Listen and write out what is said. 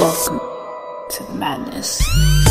Welcome to the madness.